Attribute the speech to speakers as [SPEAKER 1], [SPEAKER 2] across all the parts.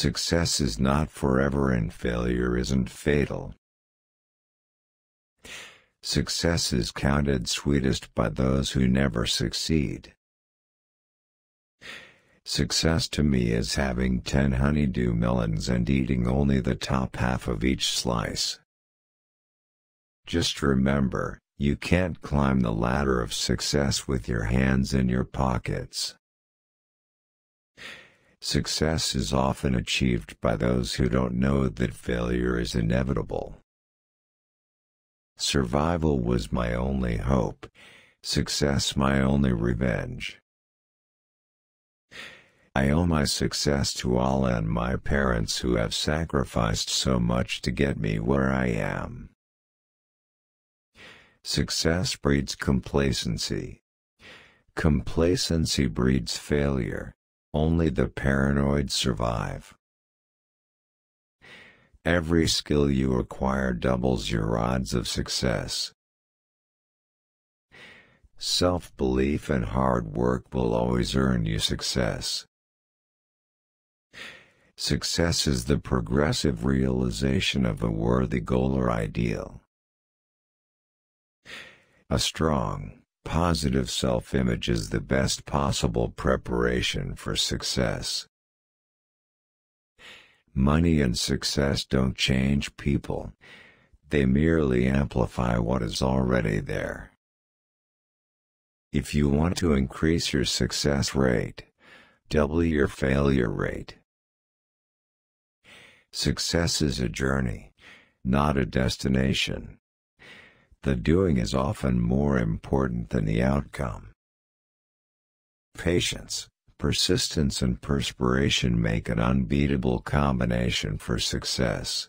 [SPEAKER 1] Success is not forever and failure isn't fatal. Success is counted sweetest by those who never succeed. Success to me is having 10 honeydew melons and eating only the top half of each slice. Just remember, you can't climb the ladder of success with your hands in your pockets. Success is often achieved by those who don't know that failure is inevitable. Survival was my only hope, success my only revenge. I owe my success to all and my parents who have sacrificed so much to get me where I am. Success breeds complacency. Complacency breeds failure. Only the paranoid survive. Every skill you acquire doubles your odds of success. Self-belief and hard work will always earn you success. Success is the progressive realization of a worthy goal or ideal. A strong, Positive self-image is the best possible preparation for success. Money and success don't change people. They merely amplify what is already there. If you want to increase your success rate, double your failure rate. Success is a journey, not a destination. The doing is often more important than the outcome. Patience, persistence and perspiration make an unbeatable combination for success.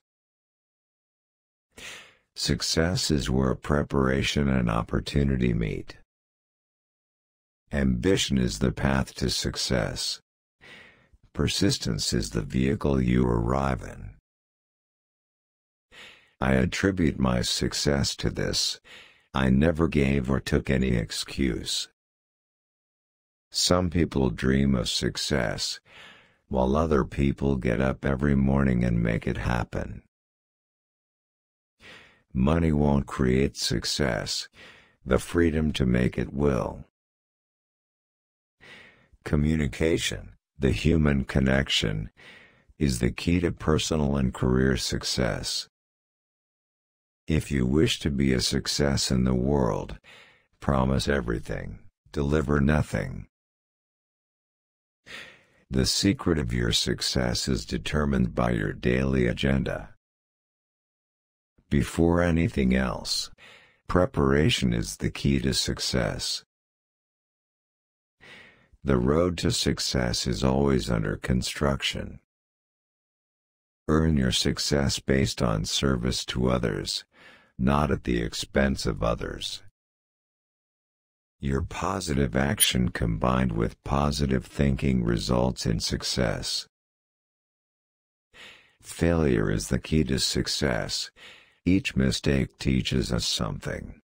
[SPEAKER 1] Success is where preparation and opportunity meet. Ambition is the path to success. Persistence is the vehicle you arrive in. I attribute my success to this. I never gave or took any excuse. Some people dream of success, while other people get up every morning and make it happen. Money won't create success, the freedom to make it will. Communication, the human connection, is the key to personal and career success. If you wish to be a success in the world, promise everything, deliver nothing. The secret of your success is determined by your daily agenda. Before anything else, preparation is the key to success. The road to success is always under construction. Earn your success based on service to others, not at the expense of others. Your positive action combined with positive thinking results in success. Failure is the key to success. Each mistake teaches us something.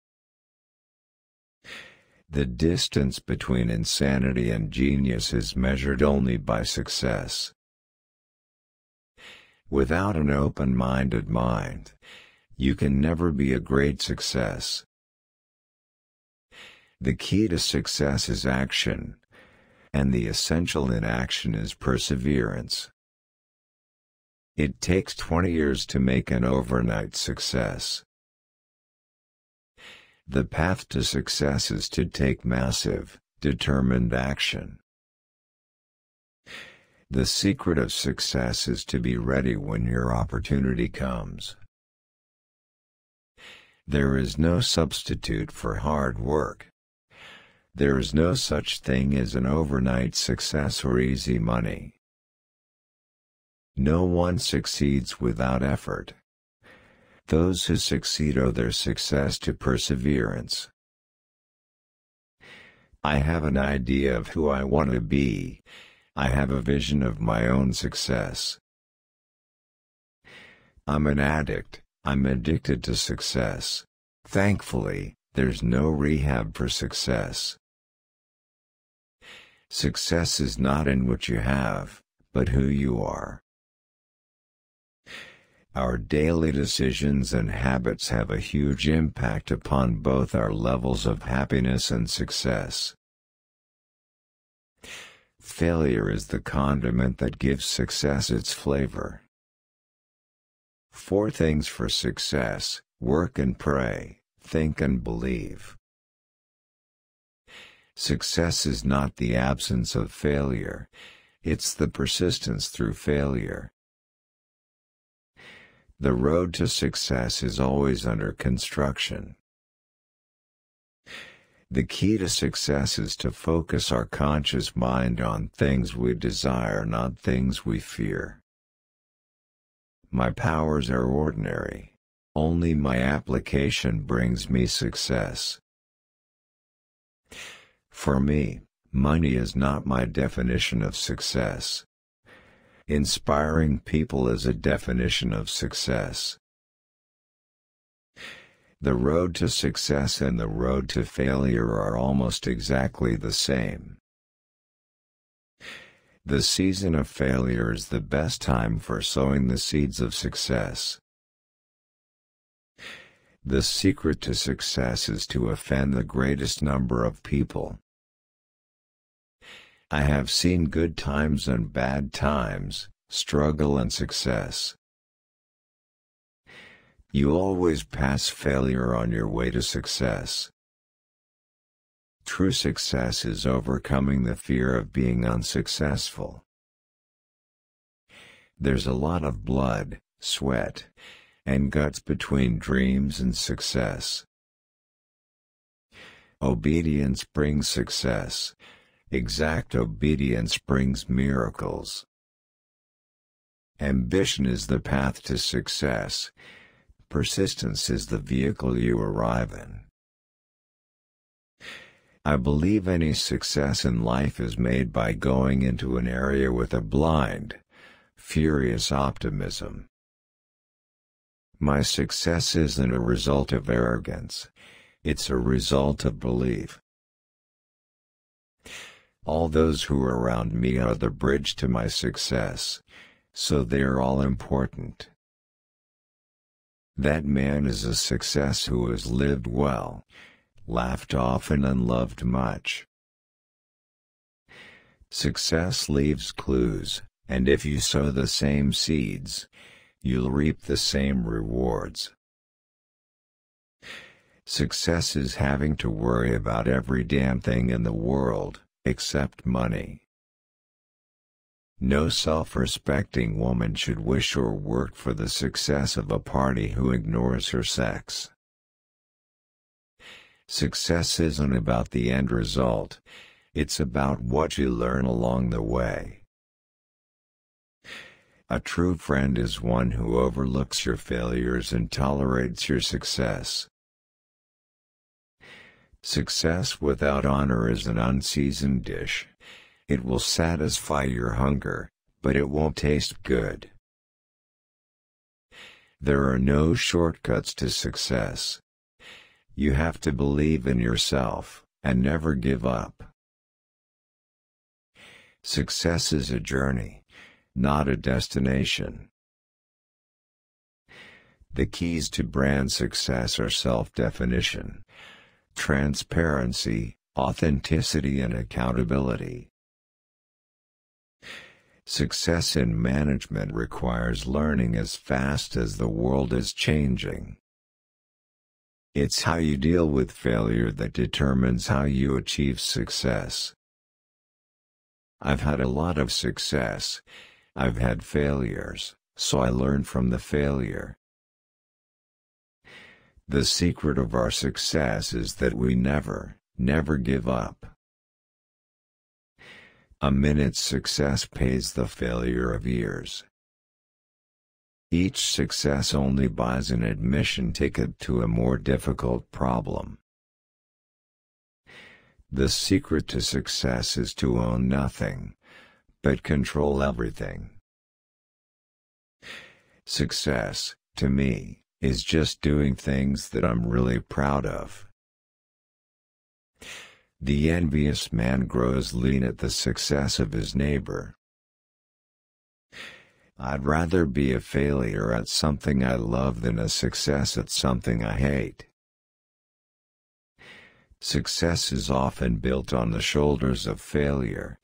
[SPEAKER 1] The distance between insanity and genius is measured only by success. Without an open-minded mind, you can never be a great success. The key to success is action, and the essential in action is perseverance. It takes 20 years to make an overnight success. The path to success is to take massive, determined action. The secret of success is to be ready when your opportunity comes. There is no substitute for hard work. There is no such thing as an overnight success or easy money. No one succeeds without effort. Those who succeed owe their success to perseverance. I have an idea of who I want to be. I have a vision of my own success. I'm an addict. I'm addicted to success. Thankfully, there's no rehab for success. Success is not in what you have, but who you are. Our daily decisions and habits have a huge impact upon both our levels of happiness and success. Failure is the condiment that gives success its flavor. Four things for success work and pray, think and believe. Success is not the absence of failure, it's the persistence through failure. The road to success is always under construction. The key to success is to focus our conscious mind on things we desire, not things we fear. My powers are ordinary. Only my application brings me success. For me, money is not my definition of success. Inspiring people is a definition of success. The road to success and the road to failure are almost exactly the same. The season of failure is the best time for sowing the seeds of success. The secret to success is to offend the greatest number of people. I have seen good times and bad times, struggle and success. You always pass failure on your way to success. True success is overcoming the fear of being unsuccessful. There's a lot of blood, sweat, and guts between dreams and success. Obedience brings success, Exact obedience brings miracles. Ambition is the path to success. Persistence is the vehicle you arrive in. I believe any success in life is made by going into an area with a blind, furious optimism. My success isn't a result of arrogance, it's a result of belief. All those who are around me are the bridge to my success, so they are all important. That man is a success who has lived well, laughed often and loved much. Success leaves clues, and if you sow the same seeds, you'll reap the same rewards. Success is having to worry about every damn thing in the world except money. No self-respecting woman should wish or work for the success of a party who ignores her sex. Success isn't about the end result, it's about what you learn along the way. A true friend is one who overlooks your failures and tolerates your success. Success without honor is an unseasoned dish. It will satisfy your hunger, but it won't taste good. There are no shortcuts to success. You have to believe in yourself, and never give up. Success is a journey, not a destination. The keys to brand success are self-definition, transparency, authenticity and accountability. Success in management requires learning as fast as the world is changing. It's how you deal with failure that determines how you achieve success. I've had a lot of success. I've had failures, so I learn from the failure. The secret of our success is that we never, never give up. A minute's success pays the failure of years. Each success only buys an admission ticket to a more difficult problem. The secret to success is to own nothing, but control everything. Success, to me, is just doing things that I'm really proud of. The envious man grows lean at the success of his neighbor. I'd rather be a failure at something I love than a success at something I hate. Success is often built on the shoulders of failure,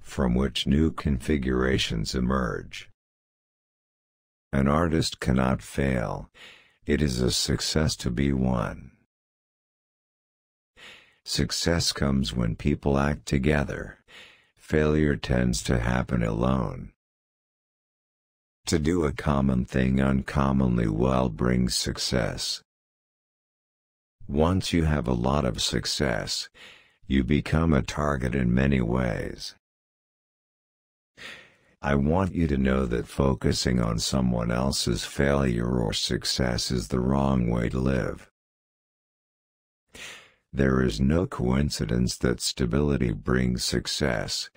[SPEAKER 1] from which new configurations emerge. An artist cannot fail, it is a success to be one. Success comes when people act together, failure tends to happen alone. To do a common thing uncommonly well brings success. Once you have a lot of success, you become a target in many ways. I want you to know that focusing on someone else's failure or success is the wrong way to live. There is no coincidence that stability brings success,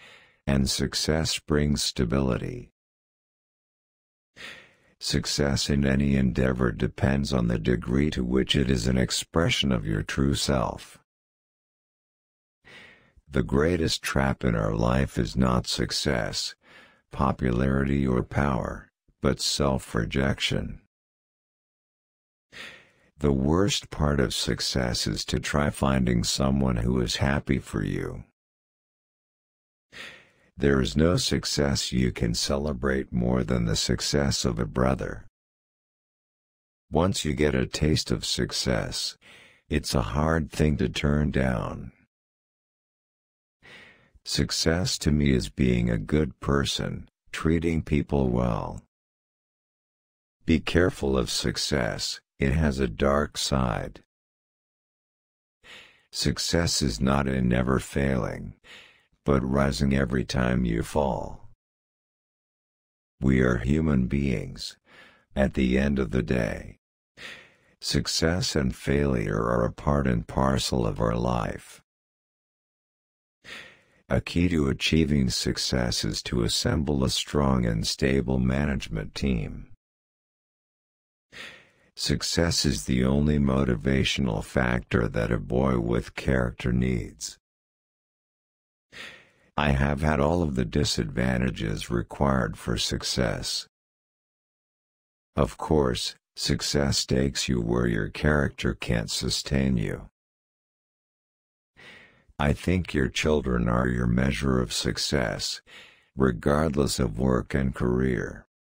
[SPEAKER 1] and success brings stability. Success in any endeavor depends on the degree to which it is an expression of your true self. The greatest trap in our life is not success, popularity or power, but self-rejection. The worst part of success is to try finding someone who is happy for you. There is no success you can celebrate more than the success of a brother. Once you get a taste of success, it's a hard thing to turn down. Success to me is being a good person, treating people well. Be careful of success, it has a dark side. Success is not in never failing, but rising every time you fall. We are human beings, at the end of the day. Success and failure are a part and parcel of our life. A key to achieving success is to assemble a strong and stable management team. Success is the only motivational factor that a boy with character needs. I have had all of the disadvantages required for success. Of course, success takes you where your character can't sustain you. I think your children are your measure of success, regardless of work and career.